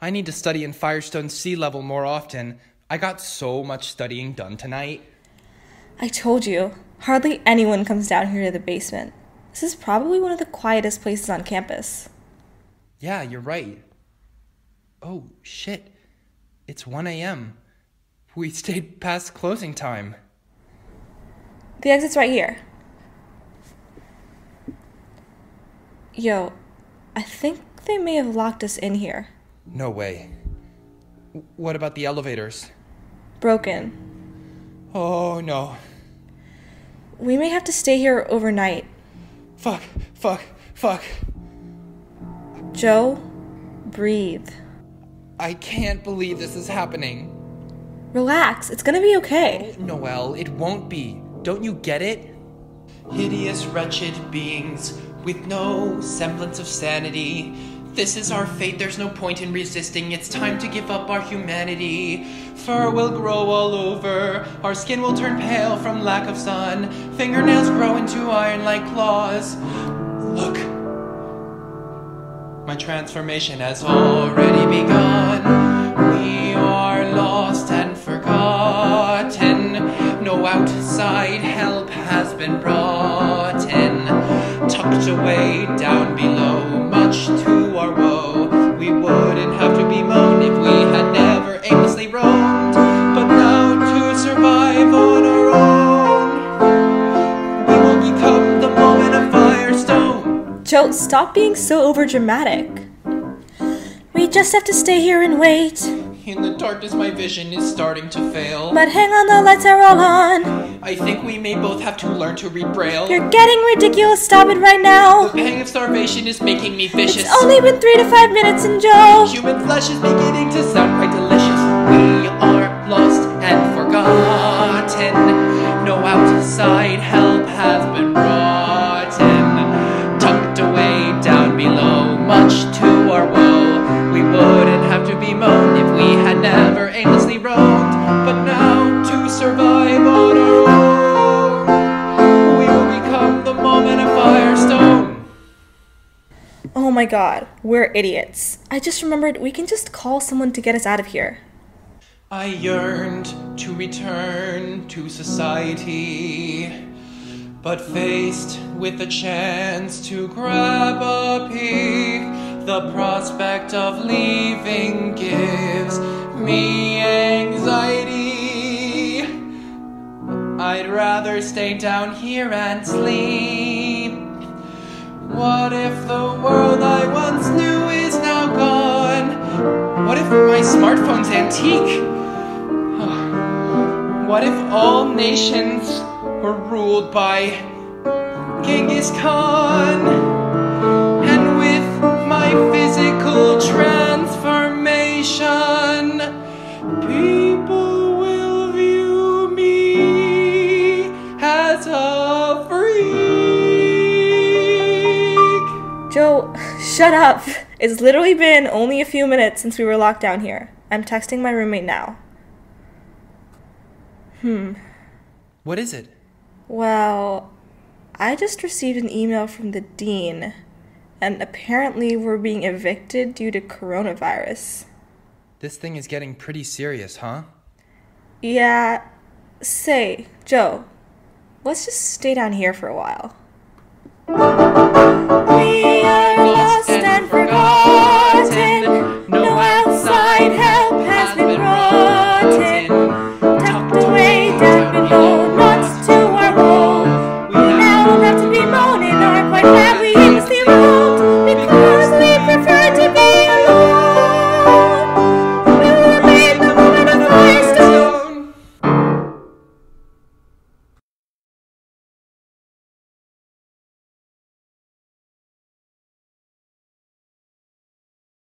I need to study in Firestone sea level more often. I got so much studying done tonight. I told you, hardly anyone comes down here to the basement. This is probably one of the quietest places on campus. Yeah, you're right. Oh, shit. It's 1 a.m. We stayed past closing time. The exit's right here. Yo, I think they may have locked us in here. No way. What about the elevators? Broken. Oh no. We may have to stay here overnight. Fuck, fuck, fuck. Joe, breathe. I can't believe this is happening. Relax, it's gonna be okay. Noel, it won't be. Don't you get it? Hideous, wretched beings with no semblance of sanity. This is our fate, there's no point in resisting. It's time to give up our humanity. Fur will grow all over, our skin will turn pale from lack of sun. Fingernails grow into iron like claws. Look, my transformation has already begun. We are lost and forgotten. No outside help has been brought in. Tucked away down below, bemoan if we had never aimlessly roamed. But now to survive on our own, we will become the mole men of Firestone. Joe, stop being so overdramatic. We just have to stay here and wait. In the darkness, my vision is starting to fail. But hang on, the lights are all on. I think we may both have to learn to read Braille. You're getting ridiculous, stop it right now. The pang of starvation is making me vicious. It's only been three to five minutes, and Joe. Human flesh is beginning to sound quite delicious. We are lost and forgotten. No outside help has been brought in. Tucked away down below, much to our woe. We wouldn't my god, we're idiots. I just remembered we can just call someone to get us out of here. I yearned to return to society, but faced with the chance to grab a peek, the prospect of leaving gives me anxiety. I'd rather stay down here and sleep. What if the world my smartphone's antique? What if all nations were ruled by Genghis Khan? And with my physical transformation, people will view me as a freak. Joe, shut up. It's literally been only a few minutes since we were locked down here. I'm texting my roommate now. Hmm. What is it? Well, I just received an email from the dean, and apparently we're being evicted due to coronavirus. This thing is getting pretty serious, huh? Yeah, say, Joe, let's just stay down here for a while.